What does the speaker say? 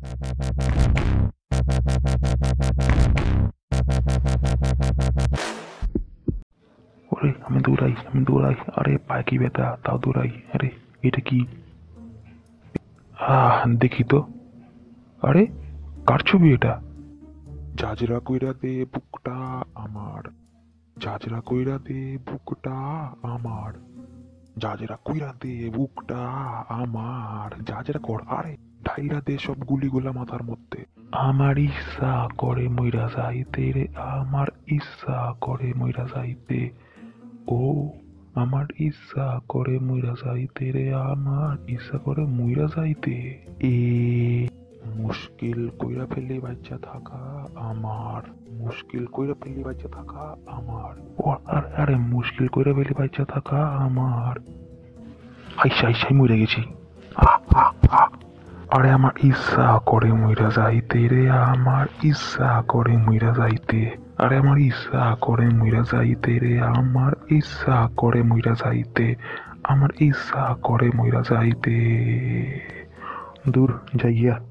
ওরে, আমি দৌড়াই আমি দৌড়াই। আরে, পায়ে কি ব্যথা? তাও দৌড়াই। আরে, এটা কি? দেখি তো। আরে, কার ছবি এটা? জাজরা কইরা দে বুকটা আমার। জাজরা কইরা দে বুকটা আমার। জাজরা কইরা দে বুকটা আমার। জাজরা কর, আরে। ঢাইরা দে সব গুলিগুলা মাথার মধ্যে। আমার ইচ্ছা করে মইরা যাইতে রে, আমার ইচ্ছা করে মইরা যাইতে। ও, আমার ইচ্ছা করে মইরা যাইতে রে, আমার ইচ্ছা করে মইরা যাইতে। এ, মুশকিল কইরা ফেলে বাচ্চা থাকা আমার, মুশকিল কইরা ফেলে বাচ্চা থাকা আমার। আর, আরে মুশকিল কইরা ফেলে বাচ্চা থাকা আমার। আইসা আইসাই মরে গেছি। আরে আমার ইচ্ছা করে মইরা যাইতে রে, আমার ইচ্ছা করে মইরা যাইতে। আরে আমার ইচ্ছা করে মইরা যাইতে রে, আমার ইচ্ছা করে মইরা যাইতে। আমার ইচ্ছা করে মইরা যাইতে। দূর যাইয়া